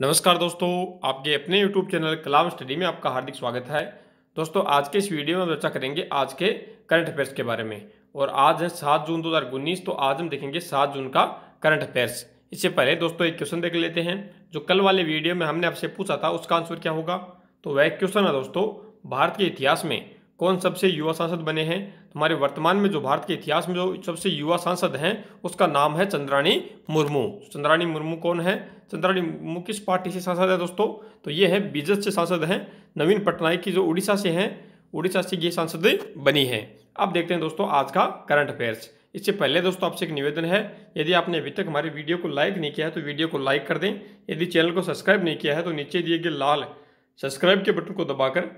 नमस्कार दोस्तों, आपके अपने YouTube चैनल कलाम स्टडी में आपका हार्दिक स्वागत है। दोस्तों, आज के इस वीडियो में चर्चा करेंगे आज के करंट अफेयर्स के बारे में। और आज है सात जून दो हज़ार उन्नीस तो आज हम देखेंगे सात जून का करंट अफेयर्स। इससे पहले दोस्तों, एक क्वेश्चन देख लेते हैं, जो कल वाले वीडियो में हमने आपसे पूछा था, उसका आंसर क्या होगा? तो वह क्वेश्चन है दोस्तों, भारत के इतिहास में कौन सबसे युवा सांसद बने हैं? हमारे वर्तमान में जो भारत के इतिहास में जो सबसे युवा सांसद हैं, उसका नाम है चंद्राणी मुर्मू। चंद्राणी मुर्मू कौन है? चंद्राणी मुर्मू किस पार्टी से सांसद है दोस्तों? तो ये है बीजेपी से सांसद हैं, नवीन पटनायक की जो उड़ीसा से हैं, उड़ीसा से ये सांसद बनी है। अब देखते हैं दोस्तों आज का करंट अफेयर्स। इससे पहले दोस्तों आपसे एक निवेदन है, यदि आपने अभी तक हमारी वीडियो को लाइक नहीं किया है तो वीडियो को लाइक कर दें। यदि चैनल को सब्सक्राइब नहीं किया है तो नीचे दिए गए लाल सब्सक्राइब के बटन को दबाकर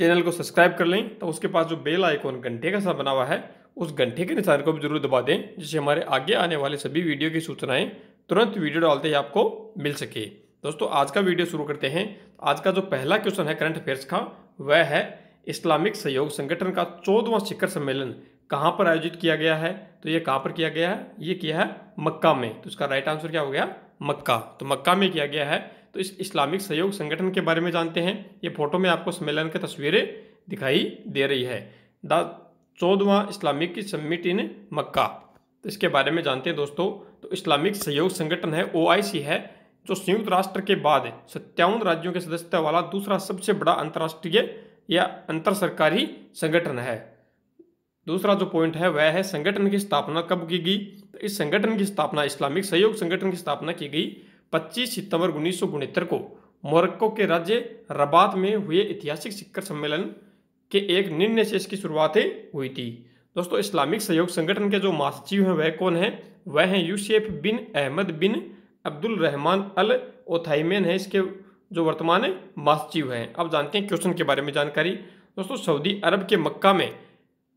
चैनल को सब्सक्राइब कर लें तो उसके पास जो बेल आइकॉन घंटे का सा बना हुआ है, उस घंटे के निशान को भी ज़रूर दबा दें, जिससे हमारे आगे आने वाले सभी वीडियो की सूचनाएँ तुरंत वीडियो डालते ही आपको मिल सके। दोस्तों, आज का वीडियो शुरू करते हैं। आज का जो पहला क्वेश्चन है करंट अफेयर्स का, वह है इस्लामिक सहयोग संगठन का चौदवा शिखर सम्मेलन कहाँ पर आयोजित किया गया है? तो ये कहाँ पर किया गया है? ये किया है मक्का में। तो इसका राइट आंसर क्या हो गया? मक्का। तो मक्का में किया गया है तो इस इस्लामिक सहयोग संगठन के बारे में जानते हैं। ये फ़ोटो में आपको सम्मेलन की तस्वीरें दिखाई दे रही है। द चौदवा इस्लामिक समिट इन मक्का। तो इसके बारे में जानते हैं दोस्तों। तो इस्लामिक सहयोग संगठन है ओआईसी है, जो संयुक्त राष्ट्र के बाद सत्तावन राज्यों के सदस्यता वाला दूसरा सबसे बड़ा अंतर्राष्ट्रीय या अंतर सरकारी संगठन है। दूसरा जो पॉइंट है, वह है संगठन की स्थापना कब की गई? तो इस संगठन की स्थापना, इस्लामिक सहयोग संगठन की स्थापना की गई 25 सितंबर उन्नीस को मोरक्को के राज्य रबात में हुए ऐतिहासिक शिखर सम्मेलन के एक निर्णय से इसकी शुरुआत हुई थी। दोस्तों, इस्लामिक सहयोग संगठन के जो महासचिव हैं, वह कौन है? वह हैं यूसेफ बिन अहमद बिन अब्दुल रहमान अल ओथाइमेन है। इसके जो वर्तमान महासचिव हैं। अब जानते हैं क्वेश्चन के बारे में जानकारी। दोस्तों, सऊदी अरब के मक्का में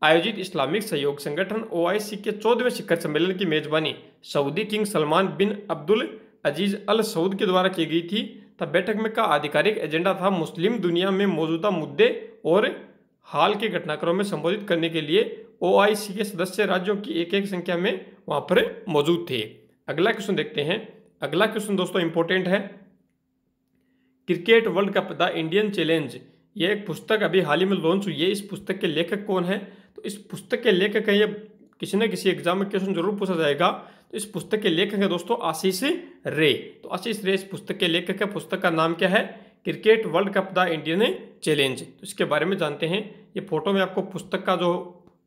आयोजित इस्लामिक सहयोग संगठन ओआईसी के चौदहवें शिखर सम्मेलन की मेजबानी Saudi king Salman bin Abdul Aziz Al Saud के द्वारा की गई थी। तब बैठक में का आधिकारिक एजेंडा था मुस्लिम दुनिया में मौजूदा मुद्दे और हाल के घटनाक्रम में संबोधित करने के लिए ओआईसी के सदस्य राज्यों की एक एक संख्या में वहाँ पर मौजूद थे। अगला क्वेश्चन देखते हैं। अगला क्वेश्चन दोस्तों इंपॉर्टेंट है। Cricket world cup the Indian challenge. ये एक पुस्तक अभी हाल ही में लॉन्च हुई है। इस पुस्तक के लेखक कौन है? तो इस पुस्तक के लेखक है ये किसी न किसी एग्ज़ाम में क्वेश्चन ज़रूर पूछा जाएगा। तो इस पुस्तक के लेखक है दोस्तों, आशीष रे। तो आशीष रे, इस पुस्तक के लेखक है। पुस्तक का नाम क्या है? Cricket world cup the Indian challenge. तो इसके बारे में जानते हैं। ये फ़ोटो में आपको पुस्तक का जो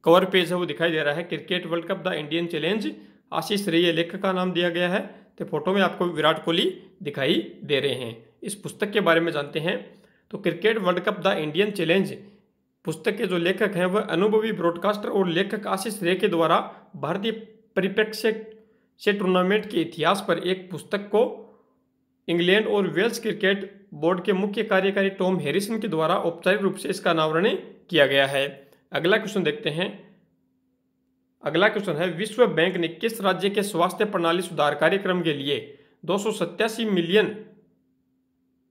कवर पेज है वो दिखाई दे रहा है। Cricket world cup the Indian challenge. Ashis Ray, ये लेखक का नाम दिया गया है। तो फ़ोटो में आपको विराट कोहली दिखाई दे रहे हैं। इस पुस्तक के बारे में जानते हैं। तो cricket world cup the Indian challenge पुस्तक के जो लेखक हैं, वह अनुभवी ब्रॉडकास्टर और लेखक आशीष रे के द्वारा भारतीय परिप्रेक्ष्य से टूर्नामेंट के इतिहास पर एक पुस्तक को इंग्लैंड और वेल्स क्रिकेट बोर्ड के मुख्य कार्यकारी टॉम हैरिसन के द्वारा औपचारिक रूप से इसका अनावरण किया गया है। अगला क्वेश्चन देखते हैं। अगला क्वेश्चन है, विश्व बैंक ने किस राज्य के स्वास्थ्य प्रणाली सुधार कार्यक्रम के लिए दो सौ सत्तासी मिलियन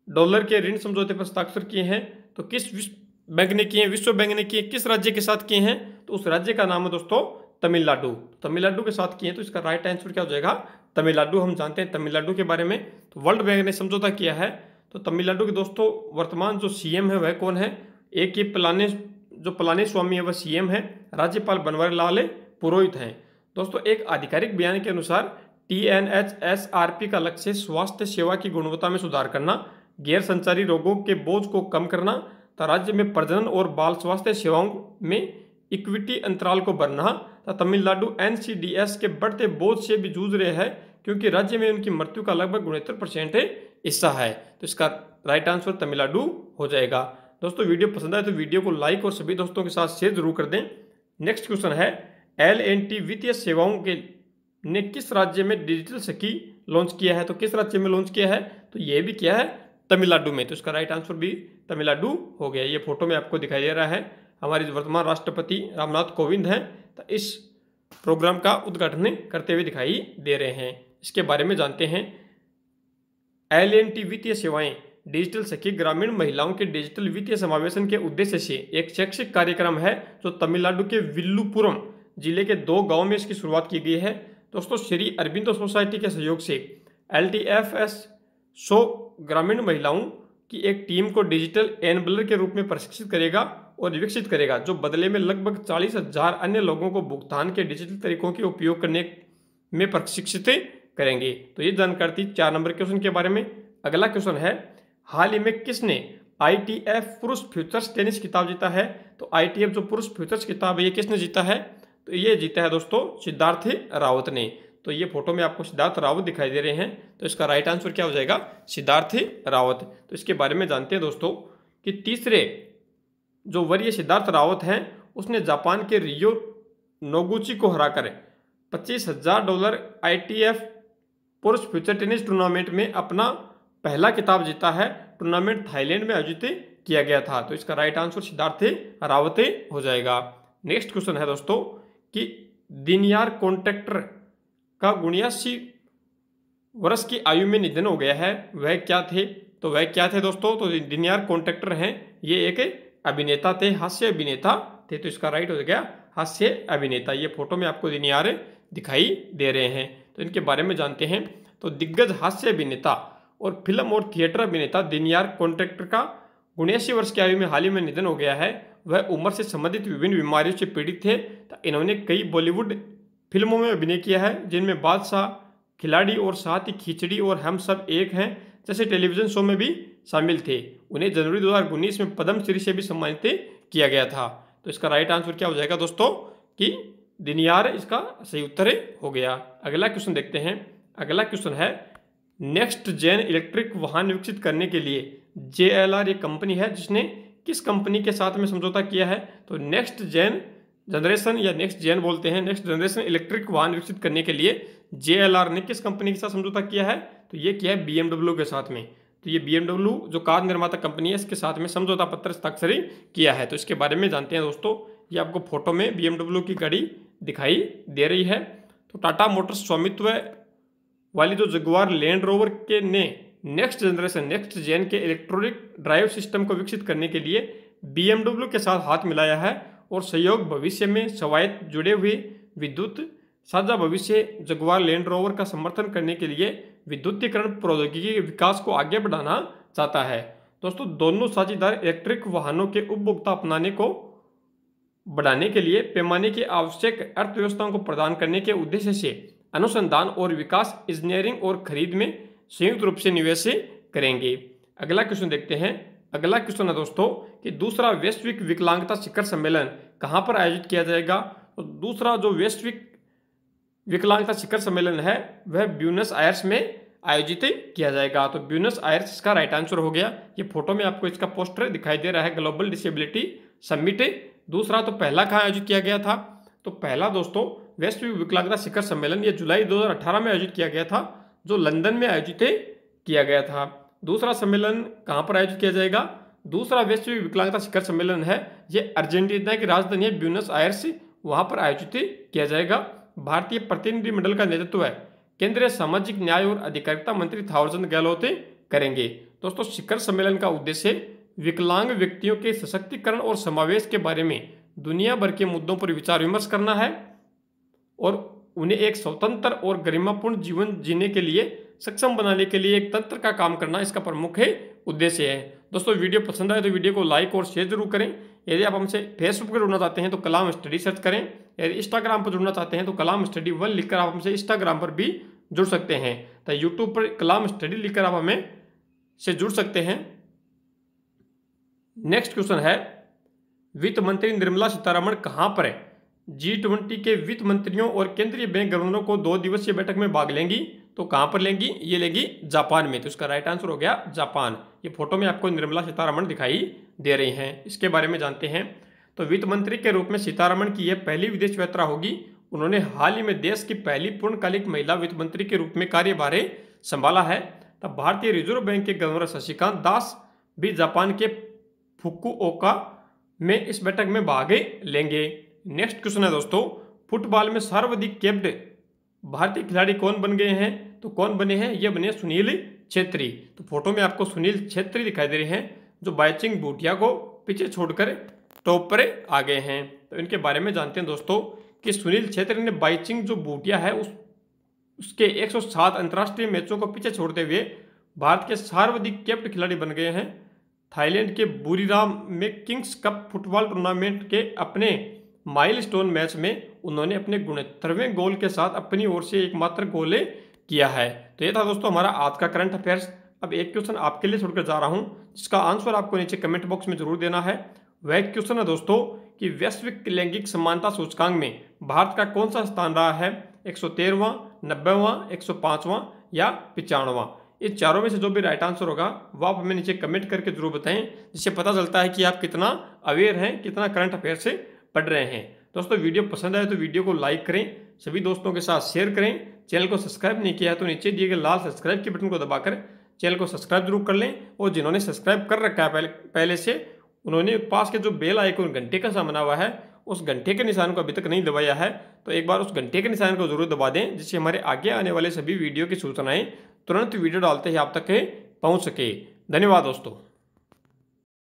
डॉलर के ऋण समझौते पर हस्ताक्षर किए हैं? तो किस विश्व बैंक ने किए विश्व बैंक ने किए किस राज्य के साथ किए हैं? तो उस राज्य का नाम है दोस्तों, तमिलनाडु। तमिलनाडु के साथ किए तो इसका राइट आंसर क्या हो जाएगा? तमिलनाडु, हम जानते हैं तमिलनाडु के बारे में। तो वर्ल्ड बैंक ने समझौता किया है। तो तमिलनाडु के दोस्तों, वर्तमान जो सीएम है, वह कौन है? एक ये पलाने जो पलानी स्वामी है, वह सीएम है। राज्यपाल बनवारी लाल पुरोहित हैं। दोस्तों, एक आधिकारिक बयान के अनुसार T N H S R P का लक्ष्य स्वास्थ्य सेवा की गुणवत्ता में सुधार करना, गैर संचारी रोगों के बोझ को कम करना तथा राज्य में प्रजनन और बाल स्वास्थ्य सेवाओं में इक्विटी अंतराल को बढ़ना, तथा तमिलनाडु एनसीडीएस के बढ़ते बोझ से भी जूझ रहे हैं, क्योंकि राज्य में उनकी मृत्यु का लगभग उनहत्तर परसेंट हिस्सा है। तो इसका राइट आंसर तमिलनाडु हो जाएगा। दोस्तों, वीडियो पसंद आए तो वीडियो को लाइक और सभी दोस्तों के साथ शेयर ज़रूर कर दें। नेक्स्ट क्वेश्चन है एल एन टी वित्तीय सेवाओं के ने किस राज्य में डिजिटल सखी लॉन्च किया है? तो किस राज्य में लॉन्च किया है? तो ये भी किया है तमिलनाडु में। तो इसका राइट आंसर भी तमिलनाडु हो गया। ये फ़ोटो में आपको दिखाई दे रहा है। हमारे वर्तमान राष्ट्रपति रामनाथ कोविंद हैं। तो इस प्रोग्राम का उद्घाटन करते हुए दिखाई दे रहे हैं। इसके बारे में जानते हैं। एल एन टी वित्तीय सेवाएँ डिजिटल सखी ग्रामीण महिलाओं के डिजिटल वित्तीय समावेशन के उद्देश्य से एक शैक्षिक कार्यक्रम है, जो तमिलनाडु के विल्लुपुरम ज़िले के दो गाँव में इसकी शुरुआत की गई है। दोस्तों, श्री अरबिंदो सोसाइटी के सहयोग से एल टी एफ़ एस सौ ग्रामीण महिलाओं की एक टीम को डिजिटल एनबलर के रूप में प्रशिक्षित करेगा और विकसित करेगा, जो बदले में लगभग चालीस हज़ार अन्य लोगों को भुगतान के डिजिटल तरीकों के उपयोग करने में प्रशिक्षित करेंगे। तो ये जानकारी थी चार नंबर क्वेश्चन के बारे में। अगला क्वेश्चन है, हाल ही में किसने आई टी एफ़ पुरुष फ्यूचर्स टेनिस किताब जीता है? तो आई टी एफ़ जो पुरुष फ्यूचर्स किताब है, ये किसने जीता है? तो ये जीता है दोस्तों सिद्धार्थ रावत ने। तो ये फ़ोटो में आपको सिद्धार्थ रावत दिखाई दे रहे हैं। तो इसका राइट आंसर क्या हो जाएगा? सिद्धार्थ रावत। तो इसके बारे में जानते हैं दोस्तों कि तीसरे जो वरीय सिद्धार्थ रावत हैं, उसने जापान के रियो नोगुची को हराकर पच्चीस हज़ार डॉलर आईटीएफ पुरुष फ्यूचर टेनिस टूर्नामेंट में अपना पहला किताब जीता है। टूर्नामेंट थाईलैंड में आयोजित किया गया था। तो इसका राइट आंसर सिद्धार्थ रावते हो जाएगा। नेक्स्ट क्वेश्चन है दोस्तों कि दिनयार कॉन्ट्रैक्टर का उन्यासी वर्ष की आयु में निधन हो गया है, वह क्या थे? तो वह क्या थे दोस्तों? तो दिनयार कॉन्ट्रैक्टर हैं। ये एक अभिनेता थे, हास्य अभिनेता थे तो इसका राइट हो गया, हास्य अभिनेता। ये फ़ोटो में आपको दिनयार दिखाई दे रहे हैं। तो इनके बारे में जानते हैं। तो दिग्गज हास्य अभिनेता और फ़िल्म और थिएटर अभिनेता दिनयार कॉन्ट्रैक्टर का उन्यासी वर्ष की आयु में हाल ही में निधन हो गया है। वह उम्र से संबंधित विभिन्न बीमारियों से पीड़ित थे। तो इन्होंने कई बॉलीवुड फ़िल्मों में अभिनय किया है, जिनमें बादशाह, खिलाड़ी और साथ ही खिचड़ी और हम सब एक हैं, जैसे टेलीविज़न शो में भी शामिल थे। उन्हें जनवरी दो हज़ार उन्नीस में पद्म श्री से भी सम्मानित किया गया था। तो इसका राइट आंसर क्या हो जाएगा दोस्तों? कि दिनियार इसका सही उत्तर हो गया। अगला क्वेश्चन देखते हैं। अगला क्वेश्चन है नेक्स्ट जेन इलेक्ट्रिक वाहन विकसित करने के लिए जेएलआर एक कंपनी है, जिसने किस कंपनी के साथ में समझौता किया है? तो नेक्स्ट जेन जनरेशन या नेक्स्ट जेन बोलते हैं, नेक्स्ट जनरेशन इलेक्ट्रिक वाहन विकसित करने के लिए जेएलआर ने किस कंपनी के साथ समझौता किया है? तो ये किया है बी के साथ में। तो ये बी जो कार निर्माता कंपनी है, इसके साथ में समझौता पत्र हस्ताक्षरी किया है। तो इसके बारे में जानते हैं दोस्तों, ये आपको फ़ोटो में बी की गाड़ी दिखाई दे रही है। तो टाटा मोटर्स स्वामित्व वाली जो जगुआर लैंड रोवर के ने नेक्स्ट जनरेशन, नेक्स्ट जेन के इलेक्ट्रॉनिक ड्राइव सिस्टम को विकसित करने के लिए बी के साथ हाथ मिलाया है। और सहयोग भविष्य में स्वायत्त जुड़े हुए विद्युत, साझा भविष्य जगवार लैंड रोवर का समर्थन करने के लिए विद्युतीकरण प्रौद्योगिकी के विकास को आगे बढ़ाना चाहता है। दोस्तों, दोनों साझेदार इलेक्ट्रिक वाहनों के उपभोक्ता अपनाने को, बढ़ाने के लिए पैमाने की आवश्यक अर्थव्यवस्थाओं को प्रदान करने के उद्देश्य से अनुसंधान और विकास इंजीनियरिंग और खरीद में संयुक्त रूप से निवेश करेंगे। अगला क्वेश्चन देखते हैं। अगला क्वेश्चन है दोस्तों कि दूसरा वैश्विक विकलांगता शिखर सम्मेलन कहाँ पर आयोजित किया जाएगा? तो दूसरा जो वैश्विक विकलांगता शिखर सम्मेलन है, वह ब्यूनस आयर्स में आयोजित किया जाएगा। तो ब्यूनस आयर्स, इसका राइट आंसर हो गया। ये फ़ोटो में आपको इसका पोस्टर दिखाई दे रहा है ग्लोबल डिसेबिलिटी समिट दूसरा तो पहला कहाँ आयोजित किया गया था? तो पहला दोस्तों, वैश्विक विकलांगता शिखर सम्मेलन, ये जुलाई 2018 में आयोजित किया गया था, जो लंदन में आयोजित किया गया था। दूसरा सम्मेलन कहाँ पर आयोजित किया जाएगा? दूसरा वैश्विक विकलांगता शिखर सम्मेलन है। ये अर्जेंटीना की राजधानी है ब्यूनस आयर्स। वहाँ पर आयोजित किया जाएगा। भारतीय प्रतिनिधिमंडल का नेतृत्व है। केंद्रीय सामाजिक न्याय और अधिकारिता मंत्री थावरचंद गहलोत करेंगे। दोस्तों, शिखर सम्मेलन का उद्देश्य विकलांग व्यक्तियों के सशक्तिकरण और समावेश के बारे में दुनिया भर के मुद्दों पर विचार विमर्श करना है और उन्हें एक स्वतंत्र और गरिमापूर्ण जीवन जीने के लिए सक्षम बनाने के लिए एक तंत्र का काम करना इसका प्रमुख है, उद्देश्य है। दोस्तों, वीडियो पसंद आए तो वीडियो को लाइक और शेयर ज़रूर करें। यदि आप हमसे फेसबुक पर जुड़ना चाहते हैं तो कलाम स्टडी सर्च करें। यदि इंस्टाग्राम पर जुड़ना चाहते हैं तो कलाम स्टडी वन लिखकर आप हमसे इंस्टाग्राम पर भी जुड़ सकते हैं। तो यूट्यूब पर कलाम स्टडी लिखकर आप हमें से जुड़ सकते हैं। नेक्स्ट क्वेश्चन है, वित्त मंत्री निर्मला सीतारमण कहाँ पर है? जी ट्वेंटी के वित्त मंत्रियों और केंद्रीय बैंक गवर्नरों को दो दिवसीय बैठक में भाग लेंगी। तो कहाँ पर लेंगी? ये लेंगी जापान में। तो इसका राइट आंसर हो गया जापान। ये फ़ोटो में आपको निर्मला सीतारमण दिखाई दे रही हैं। इसके बारे में जानते हैं। तो वित्त मंत्री के रूप में सीतारमण की यह पहली विदेश यात्रा होगी। उन्होंने हाल ही में देश की पहली पूर्णकालिक महिला वित्त मंत्री के रूप में कार्यभार संभाला है। तब भारतीय रिज़र्व बैंक के गवर्नर शशिकांत दास भी जापान के फुकुओका में इस बैठक में भाग लेंगे। नेक्स्ट क्वेश्चन है दोस्तों। फुटबॉल में सर्वाधिक कैप्ड भारतीय खिलाड़ी कौन बन गए हैं? तो कौन बने हैं? ये बने सुनील छेत्री। तो फ़ोटो में आपको सुनील छेत्री दिखाई दे रहे हैं, जो बाइचिंग बूटिया को पीछे छोड़कर टॉप पर आ गए हैं। तो इनके बारे में जानते हैं दोस्तों कि सुनील छेत्री ने बाइचिंग जो बूटिया है, उस, उसके 107 अंतर्राष्ट्रीय मैचों को पीछे छोड़ते हुए भारत के सर्वाधिक कैप्ट खिलाड़ी बन गए हैं। थाईलैंड के बुरीराम में किंग्स कप फुटबॉल टूर्नामेंट के अपने माइलस्टोन मैच में उन्होंने अपने गुणहत्तरवें गोल के साथ अपनी ओर से एकमात्र गोले किया है। तो ये था दोस्तों हमारा आज का करंट अफेयर्स अब एक क्वेश्चन आपके लिए छोड़कर जा रहा हूँ, जिसका आंसर आपको नीचे कमेंट बॉक्स में ज़रूर देना है। वह क्वेश्चन है दोस्तों कि वैश्विक लैंगिक समानता सूचकांक में भारत का कौन सा स्थान रहा है? एक सौ तेरहवा, नब्बेवा, एक सौ पाँचवा या पिचानवा? इस चारों में से जो भी राइट आंसर होगा वह आप हमें नीचे कमेंट करके ज़रूर बताएँ, जिससे पता चलता है कि आप कितना अवेयर हैं, कितना करंट अफेयर से पढ़ रहे हैं। दोस्तों वीडियो पसंद आए तो वीडियो को लाइक करें सभी दोस्तों के साथ शेयर करें। चैनल को सब्सक्राइब नहीं किया है तो नीचे दिए गए लाल सब्सक्राइब के बटन को दबाकर चैनल को सब्सक्राइब ज़रूर कर लें और जिन्होंने सब्सक्राइब कर रखा है पहले पहले से, उन्होंने पास के जो बेल आइकन घंटे का सामना हुआ है, उस घंटे के निशान को अभी तक नहीं दबाया है तो एक बार उस घंटे के निशान को ज़रूर दबा दें, जिससे हमारे आगे आने वाले सभी वीडियो की सूचनाएँ तुरंत वीडियो डालते ही आप तक पहुँच सके। धन्यवाद दोस्तों।